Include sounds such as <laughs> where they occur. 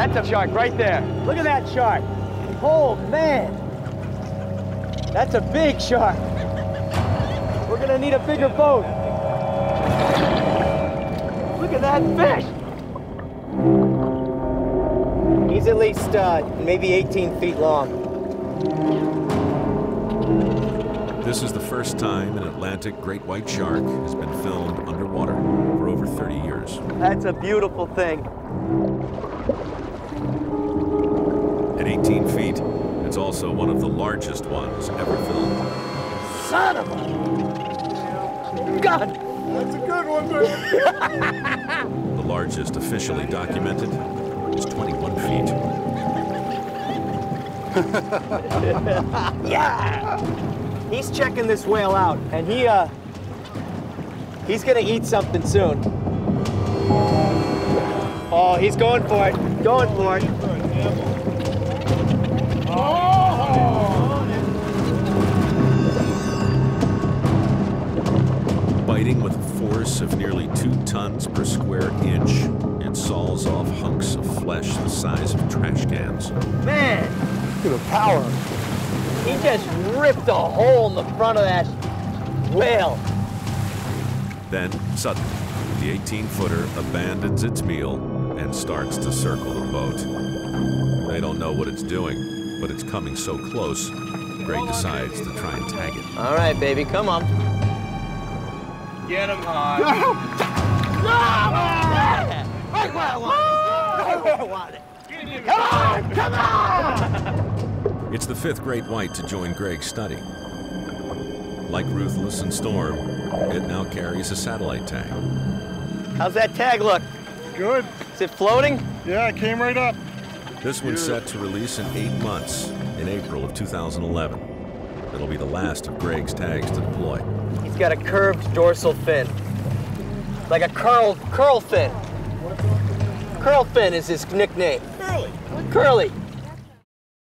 That's a shark right there. Look at that shark. Oh, man. That's a big shark. We're gonna need a bigger boat. Look at that fish. He's at least uh, maybe 18 feet long. This is the first time an Atlantic great white shark has been filmed underwater for over 30 years. That's a beautiful thing. It's also one of the largest ones ever filmed. Son of a gun. That's a good one, man. <laughs> The largest officially documented is 21 feet. <laughs> Yeah. He's checking this whale out, and he uh, he's gonna eat something soon. Oh, he's going for it. Going for it. Biting with a force of nearly two tons per square inch, it saws off hunks of flesh the size of trash cans. Man, Look at the power. he just ripped a hole in the front of that whale. Then, suddenly, the 18 footer abandons its meal and starts to circle the boat. They don't know what it's doing, but it's coming so close, Greg decides to try and tag it. All right, baby, come on. Get him hard. Right where I want it. Right where I want it. Come on, come on! It's the fifth great white to join Greg's study. Like Ruthless and Storm, it now carries a satellite tag. How's that tag look? Good. Is it floating? Yeah, it came right up. This one's set to release in eight months, in April of 2011. It'll be the last of Greg's tags to deploy. He's got a curved dorsal fin. Like a curl curl fin. Curl fin is his nickname. Curly. Curly.